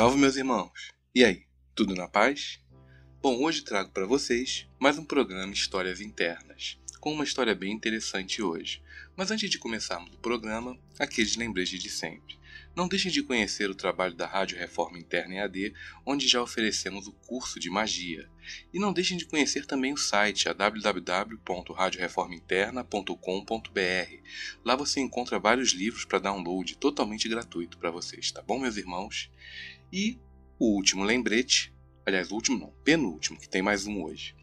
Salve, meus irmãos! E aí, tudo na paz? Bom, hoje trago para vocês mais um programa Histórias Internas, com uma história bem interessante hoje. Mas antes de começarmos o programa, aqueles lembretes de sempre. Não deixem de conhecer o trabalho da Rádio Reforma Interna EAD, onde já oferecemos o curso de magia. E não deixem de conhecer também o site www.radioreformainterna.com.br. Lá você encontra vários livros para download totalmente gratuito para vocês, tá bom, meus irmãos? E o último lembrete, aliás, o último não, penúltimo, que tem mais um hoje.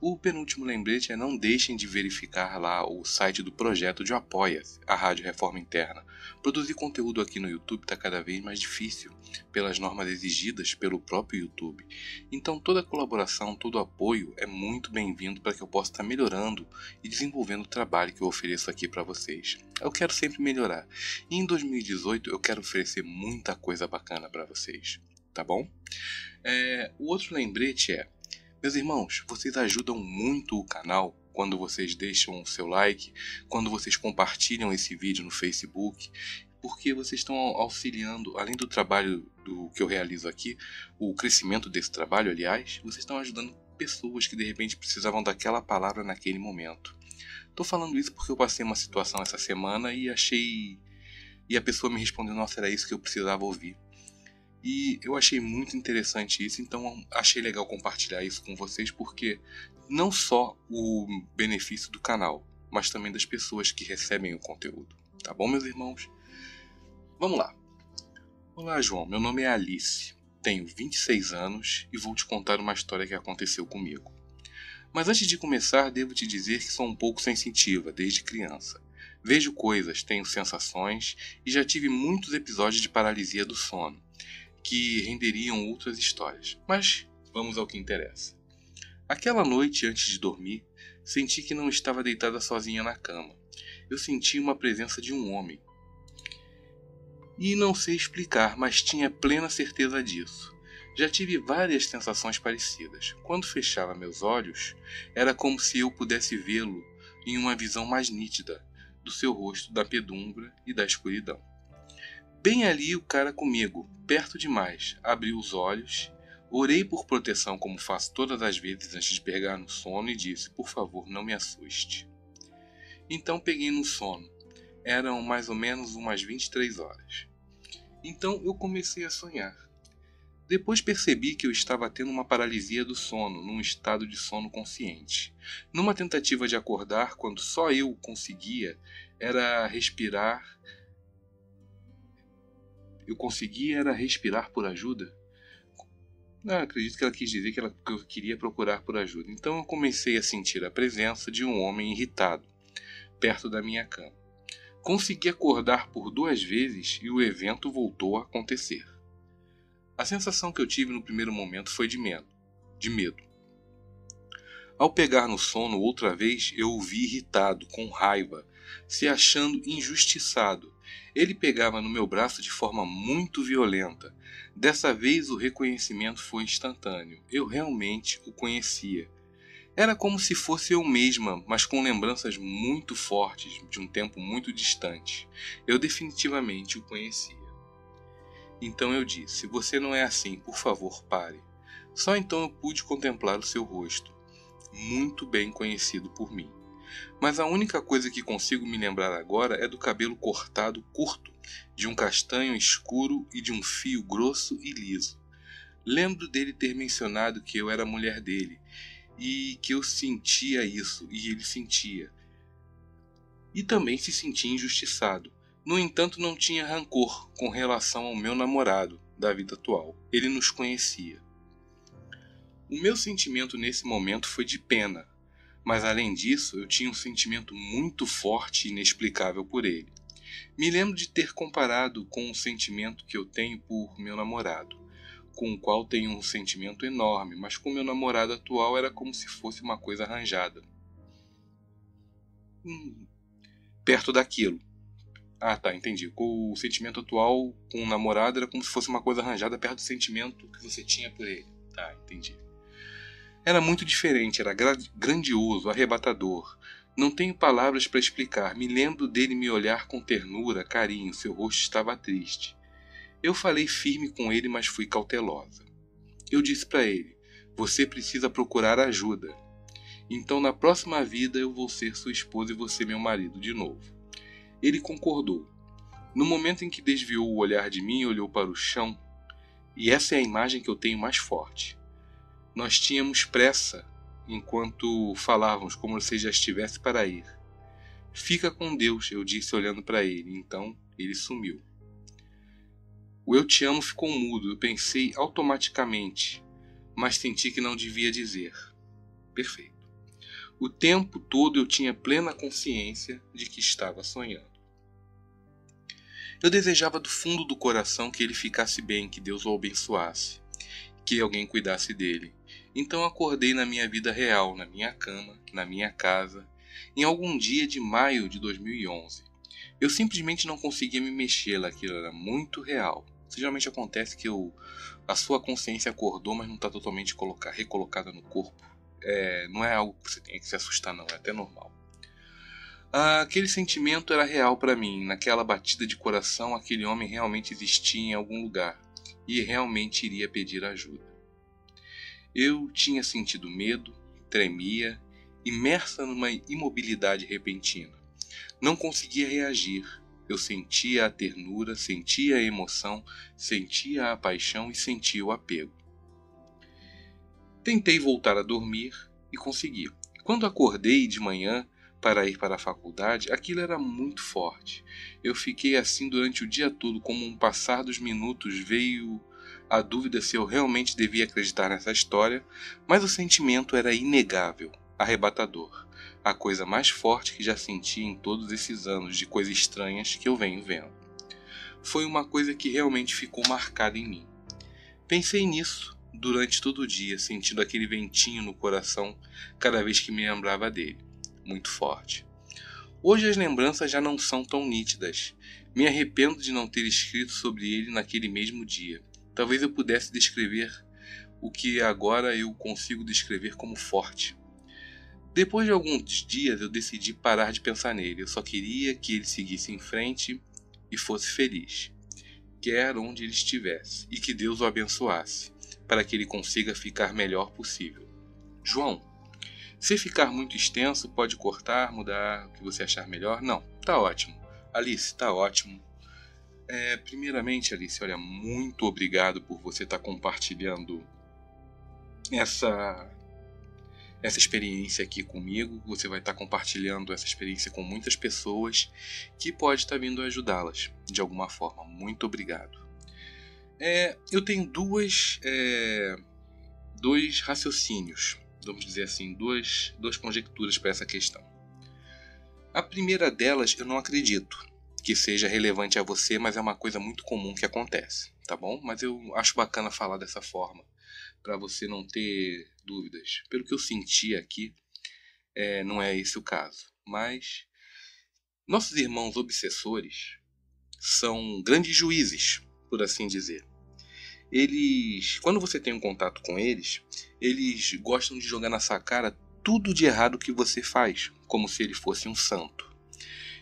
O penúltimo lembrete é não deixem de verificar lá o site do projeto de apoia a Rádio Reforma Interna. Produzir conteúdo aqui no YouTube está cada vez mais difícil, pelas normas exigidas pelo próprio YouTube. Então toda colaboração, todo apoio é muito bem-vindo para que eu possa estar melhorando e desenvolvendo o trabalho que eu ofereço aqui para vocês. Eu quero sempre melhorar. E em 2018 eu quero oferecer muita coisa bacana para vocês, tá bom? É, o outro lembrete é meus irmãos, vocês ajudam muito o canal quando vocês deixam o seu like, quando vocês compartilham esse vídeo no Facebook, porque vocês estão auxiliando, além do trabalho do que eu realizo aqui, o crescimento desse trabalho, aliás, vocês estão ajudando pessoas que de repente precisavam daquela palavra naquele momento. Estou falando isso porque eu passei uma situação essa semana e achei. E a pessoa me respondeu: Nossa, era isso que eu precisava ouvir. E eu achei muito interessante isso, então achei legal compartilhar isso com vocês, porque não só o benefício do canal, mas também das pessoas que recebem o conteúdo. Tá bom, meus irmãos? Vamos lá. Olá, João. Meu nome é Alice. Tenho 26 anos e vou te contar uma história que aconteceu comigo. Mas antes de começar, devo te dizer que sou um pouco sensitiva desde criança. Vejo coisas, tenho sensações e já tive muitos episódios de paralisia do sono que renderiam outras histórias. Mas vamos ao que interessa. Aquela noite antes de dormir, senti que não estava deitada sozinha na cama. Eu senti uma presença de um homem. E não sei explicar, mas tinha plena certeza disso. Já tive várias sensações parecidas. Quando fechava meus olhos, era como se eu pudesse vê-lo em uma visão mais nítida do seu rosto, da penumbra e da escuridão. Bem ali o cara comigo, perto demais, abri os olhos, orei por proteção como faço todas as vezes antes de pegar no sono e disse: Por favor, não me assuste. Então peguei no sono. Eram mais ou menos umas 23 horas. Então eu comecei a sonhar. Depois percebi que eu estava tendo uma paralisia do sono, num estado de sono consciente. Numa tentativa de acordar, quando só eu conseguia, era respirar eu conseguia era respirar por ajuda? Não, acredito que ela quis dizer que, ela, eu queria procurar por ajuda. Então eu comecei a sentir a presença de um homem irritado, perto da minha cama. Consegui acordar por duas vezes e o evento voltou a acontecer. A sensação que eu tive no primeiro momento foi de medo. De medo. Ao pegar no sono outra vez, eu o vi irritado, com raiva, se achando injustiçado. Ele pegava no meu braço de forma muito violenta. Dessa vez o reconhecimento foi instantâneo. Eu realmente o conhecia. Era como se fosse eu mesma, mas com lembranças muito fortes de um tempo muito distante. Eu definitivamente o conhecia. Então eu disse: Você não é assim, por favor, pare. Só então eu pude contemplar o seu rosto, muito bem conhecido por mim. Mas a única coisa que consigo me lembrar agora é do cabelo cortado curto, de um castanho escuro e de um fio grosso e liso. Lembro dele ter mencionado que eu era a mulher dele e que eu sentia isso e ele sentia. E também se sentia injustiçado. No entanto, não tinha rancor com relação ao meu namorado da vida atual. Ele nos conhecia. O meu sentimento nesse momento foi de pena, mas além disso, eu tinha um sentimento muito forte e inexplicável por ele. Me lembro de ter comparado com o sentimento que eu tenho por meu namorado, com o qual tenho um sentimento enorme, mas com meu namorado atual era como se fosse uma coisa arranjada. Hum, perto daquilo. Ah, tá, entendi. O sentimento atual com o namorado era como se fosse uma coisa arranjada perto do sentimento que você tinha por ele. Tá, entendi. Era muito diferente, era grandioso, arrebatador. Não tenho palavras para explicar. Me lembro dele me olhar com ternura, carinho, seu rosto estava triste. Eu falei firme com ele, mas fui cautelosa. Eu disse para ele: Você precisa procurar ajuda. Então, na próxima vida, eu vou ser sua esposa e você meu marido de novo. Ele concordou. No momento em que desviou o olhar de mim, olhou para o chão, e essa é a imagem que eu tenho mais forte. Nós tínhamos pressa enquanto falávamos, como se já estivesse para ir. Fica com Deus, eu disse olhando para ele. Então ele sumiu. O eu te amo ficou mudo. Eu pensei automaticamente, mas senti que não devia dizer. Perfeito. O tempo todo eu tinha plena consciência de que estava sonhando. Eu desejava do fundo do coração que ele ficasse bem, que Deus o abençoasse, que alguém cuidasse dele. Então acordei na minha vida real, na minha cama, na minha casa, em algum dia de maio de 2011. Eu simplesmente não conseguia me mexer, aquilo era muito real. Geralmente acontece que eu, a sua consciência acordou, mas não está totalmente recolocada no corpo. É, não é algo que você tenha que se assustar, não, é até normal. Ah, aquele sentimento era real para mim. Naquela batida de coração, aquele homem realmente existia em algum lugar e realmente iria pedir ajuda. Eu tinha sentido medo, tremia, imersa numa imobilidade repentina. Não conseguia reagir. Eu sentia a ternura, sentia a emoção, sentia a paixão e sentia o apego. Tentei voltar a dormir e consegui. Quando acordei de manhã para ir para a faculdade, aquilo era muito forte. Eu fiquei assim durante o dia todo, como um passar dos minutos veio a dúvida se eu realmente devia acreditar nessa história, mas o sentimento era inegável arrebatador, a coisa mais forte que já senti em todos esses anos de coisas estranhas que eu venho vendo. Foi uma coisa que realmente ficou marcada em mim. Pensei nisso durante todo o dia, sentindo aquele ventinho no coração cada vez que me lembrava dele, muito forte. Hoje as lembranças já não são tão nítidas. Me arrependo de não ter escrito sobre ele naquele mesmo dia. Talvez eu pudesse descrever o que agora eu consigo descrever como forte. Depois de alguns dias eu decidi parar de pensar nele. Eu só queria que ele seguisse em frente e fosse feliz, quer onde ele estivesse, e que Deus o abençoasse, para que ele consiga ficar melhor possível. João, se ficar muito extenso, pode cortar, mudar o que você achar melhor? Não, tá ótimo. Alice, tá ótimo. É, primeiramente, Alice, olha, muito obrigado por você estar tá compartilhando essa essa experiência aqui comigo. Você vai estar compartilhando essa experiência com muitas pessoas que pode estar vindo ajudá-las de alguma forma. Muito obrigado. É, eu tenho duas, é, dois raciocínios, vamos dizer assim, duas, duas conjecturas para essa questão. A primeira delas, eu não acredito que seja relevante a você, mas é uma coisa muito comum que acontece, tá bom? Mas eu acho bacana falar dessa forma para você não ter dúvidas. Pelo que eu senti aqui, é, não é esse o caso. Mas nossos irmãos obsessores são grandes juízes, por assim dizer. Eles, quando você tem um contato com eles, eles gostam de jogar na sua cara tudo de errado que você faz, como se ele fosse um santo.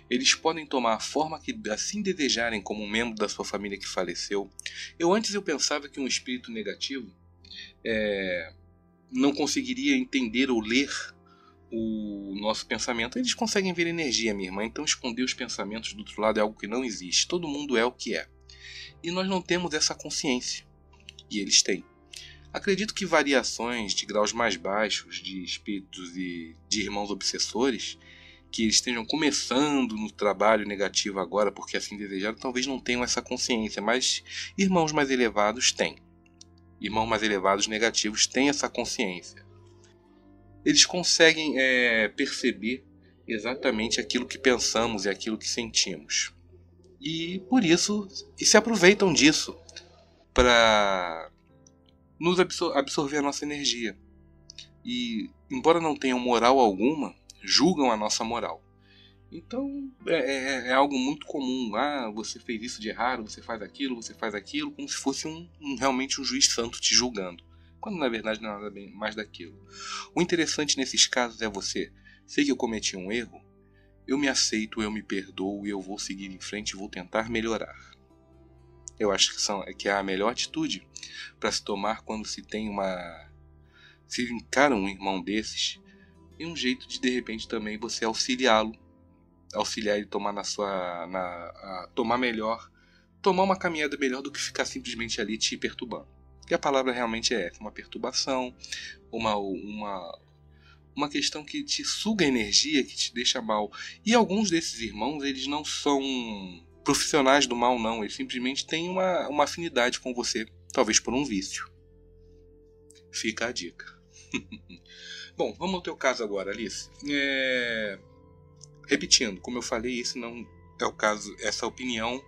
Eles podem tomar a forma que assim desejarem como um membro da sua família que faleceu. Eu antes eu pensava que um espírito negativo é, não conseguiria entender ou ler o nosso pensamento. Eles conseguem ver energia, minha irmã. Então esconder os pensamentos do outro lado é algo que não existe. Todo mundo é o que é. E nós não temos essa consciência. E eles têm. Acredito que variações de graus mais baixos de espíritos e de irmãos obsessores que estejam começando no trabalho negativo agora porque assim desejaram, talvez não tenham essa consciência, mas irmãos mais elevados têm irmãos mais elevados negativos têm essa consciência. Eles conseguem é, perceber exatamente aquilo que pensamos e aquilo que sentimos. E por isso, se aproveitam disso para nos absor absorver a nossa energia. E, embora não tenham moral alguma, julgam a nossa moral. Então é, é, é, algo muito comum. Ah, você fez isso de errado, você faz aquilo, você faz aquilo, como se fosse um, um, realmente um juiz santo te julgando. Quando na verdade não é nada mais daquilo. O interessante nesses casos é você, sei que eu cometi um erro, eu me aceito, eu me perdoo e eu vou seguir em frente e vou tentar melhorar. eu acho que, são, que é a melhor atitude para se tomar quando se tem uma. se encara um irmão desses. E um jeito de de repente também você auxiliá-lo, auxiliar ele tomar na sua. Na, a, tomar melhor, tomar uma caminhada melhor do que ficar simplesmente ali te perturbando. Que a palavra realmente é uma perturbação, uma, uma, uma questão que te suga energia, que te deixa mal. E alguns desses irmãos, eles não são profissionais do mal, não. Eles simplesmente têm uma, uma afinidade com você, talvez por um vício. Fica a dica. Bom, vamos ao teu caso agora, Alice. É... Repetindo, como eu falei, isso não é o caso, essa opinião,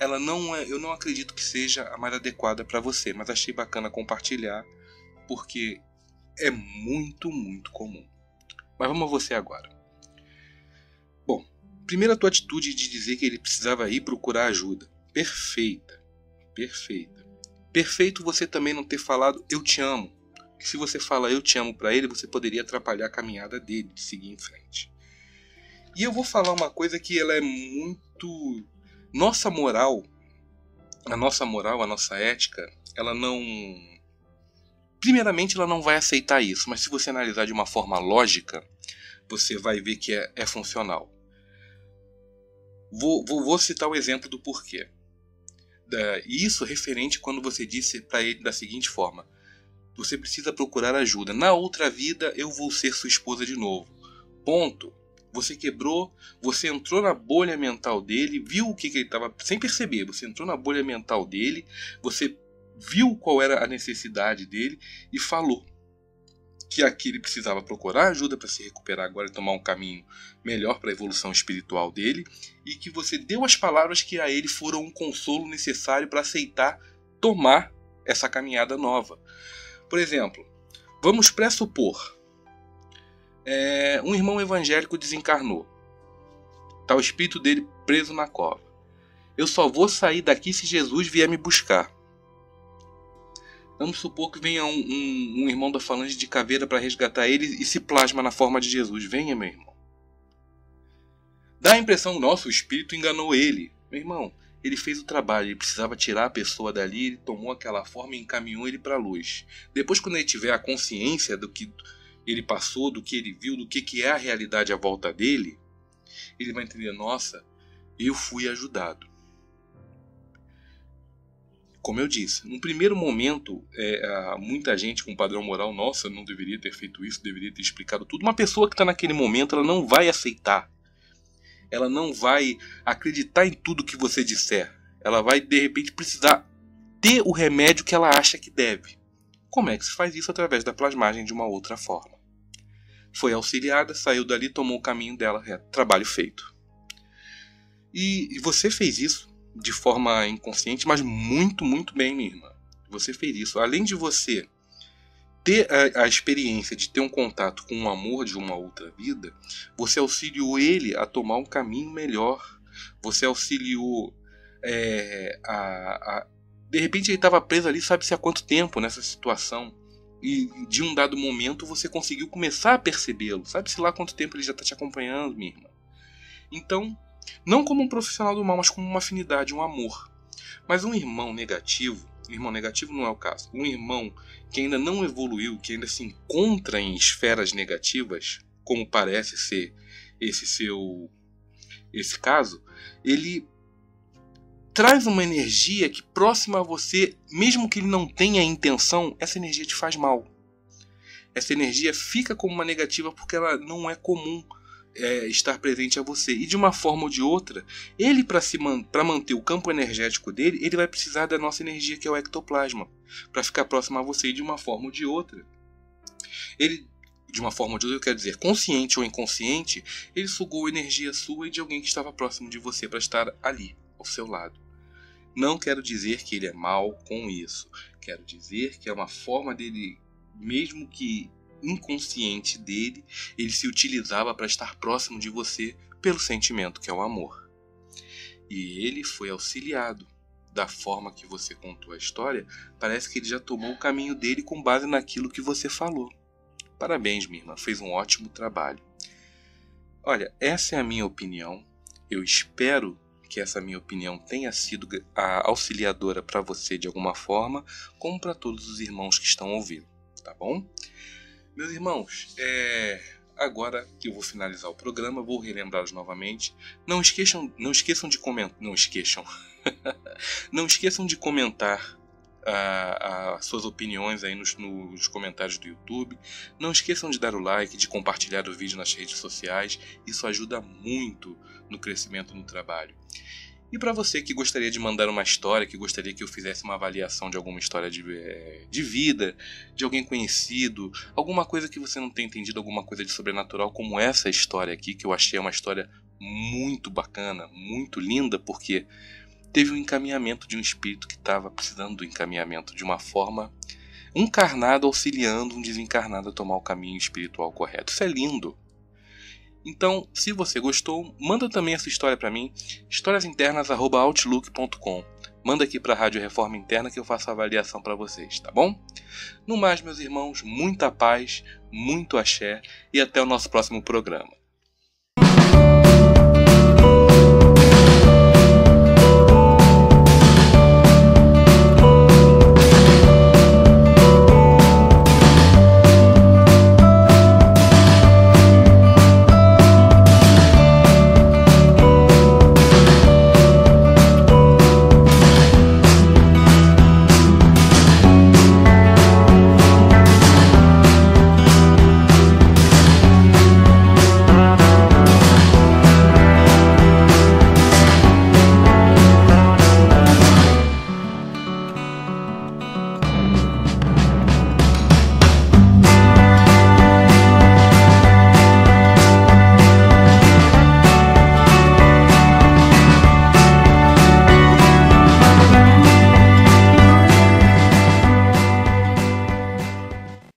ela não é, eu não acredito que seja a mais adequada para você, mas achei bacana compartilhar porque é muito, muito comum. Mas vamos a você agora. Bom, primeiro a tua atitude de dizer que ele precisava ir procurar ajuda. Perfeita. Perfeita. Perfeito você também não ter falado eu te amo. Se você fala eu te amo para ele, você poderia atrapalhar a caminhada dele de seguir em frente. E eu vou falar uma coisa que ela é muito nossa moral, a nossa moral, a nossa ética, ela não primeiramente ela não vai aceitar isso, mas se você analisar de uma forma lógica, você vai ver que é, é funcional. Vou, vou, vou, citar o exemplo do porquê. Da, isso referente quando você disse para ele da seguinte forma: você precisa procurar ajuda. Na outra vida eu vou ser sua esposa de novo. Ponto. Você quebrou, você entrou na bolha mental dele, viu o que, que ele estava sem perceber. Você entrou na bolha mental dele, você viu qual era a necessidade dele e falou que aqui ele precisava procurar ajuda para se recuperar agora e tomar um caminho melhor para a evolução espiritual dele e que você deu as palavras que a ele foram um consolo necessário para aceitar tomar essa caminhada nova. Por exemplo, vamos pressupor é, um irmão evangélico desencarnou. Está o espírito dele preso na cova. Eu só vou sair daqui se Jesus vier me buscar. Vamos supor que venha um, um, um irmão da falange de caveira para resgatar ele e se plasma na forma de Jesus. Venha, meu irmão. Dá a impressão, nossa, o espírito enganou ele. Meu irmão, ele fez o trabalho, ele precisava tirar a pessoa dali, ele tomou aquela forma e encaminhou ele para a luz. Depois, quando ele tiver a consciência do que ele passou, do que ele viu, do que, que é a realidade à volta dele, ele vai entender: nossa, eu fui ajudado como eu disse, num primeiro momento, é, muita gente com padrão moral, nossa, não deveria ter feito isso, deveria ter explicado tudo. Uma pessoa que está naquele momento, ela não vai aceitar. Ela não vai acreditar em tudo que você disser. Ela vai, de repente, precisar ter o remédio que ela acha que deve. Como é que se faz isso? Através da plasmagem de uma outra forma. Foi auxiliada, saiu dali, tomou o caminho dela, é, trabalho feito. E você fez isso de forma inconsciente, mas muito, muito bem, minha irmã. Você fez isso. Além de você ter a, a, experiência de ter um contato com o amor de uma outra vida, você auxiliou ele a tomar um caminho melhor. Você auxiliou é, a, a, De repente ele estava preso ali, sabe-se há quanto tempo nessa situação. E de um dado momento você conseguiu começar a percebê-lo. Sabe-se lá quanto tempo ele já está te acompanhando, minha irmã. Então, não como um profissional do mal, mas como uma afinidade, um amor. Mas um irmão negativo, irmão negativo não é o caso, um irmão que ainda não evoluiu, que ainda se encontra em esferas negativas, como parece ser esse seu esse caso, ele traz uma energia que próxima a você, mesmo que ele não tenha intenção, essa energia te faz mal. Essa energia fica como uma negativa porque ela não é comum é, estar presente a você. E de uma forma ou de outra, ele para man manter o campo energético dele, ele vai precisar da nossa energia que é o ectoplasma, para ficar próximo a você de uma forma ou de outra. Ele de uma forma ou de outra, quer dizer, consciente ou inconsciente, ele sugou energia sua e de alguém que estava próximo de você para estar ali, ao seu lado. Não quero dizer que ele é mal com isso. Quero dizer que é uma forma dele, mesmo que inconsciente dele, ele se utilizava para estar próximo de você pelo sentimento que é o amor. E ele foi auxiliado. Da forma que você contou a história, parece que ele já tomou o caminho dele com base naquilo que você falou. Parabéns, minha irmã, fez um ótimo trabalho. Olha, essa é a minha opinião. Eu espero que essa minha opinião tenha sido auxiliadora para você de alguma forma, como para todos os irmãos que estão ouvindo, tá bom? Meus irmãos, é... agora que eu vou finalizar o programa, vou relembrá-los novamente. Não esqueçam, não esqueçam de comentar, não esqueçam, não esqueçam de comentar as suas opiniões aí nos, nos, comentários do YouTube. Não esqueçam de dar o like, de compartilhar o vídeo nas redes sociais. Isso ajuda muito no crescimento no trabalho. E para você que gostaria de mandar uma história, que gostaria que eu fizesse uma avaliação de alguma história de, eh, de vida, de alguém conhecido, alguma coisa que você não tenha entendido, alguma coisa de sobrenatural, como essa história aqui, que eu achei uma história muito bacana, muito linda, porque teve um encaminhamento de um espírito que estava precisando do encaminhamento de uma forma um encarnado auxiliando um desencarnado a tomar o caminho espiritual correto. Isso é lindo. Então, se você gostou, manda também essa história para mim, historiasinternas@outlook.com. Manda aqui para a Rádio Reforma Interna que eu faço a avaliação para vocês, tá bom? No mais, meus irmãos, muita paz, muito axé e até o nosso próximo programa.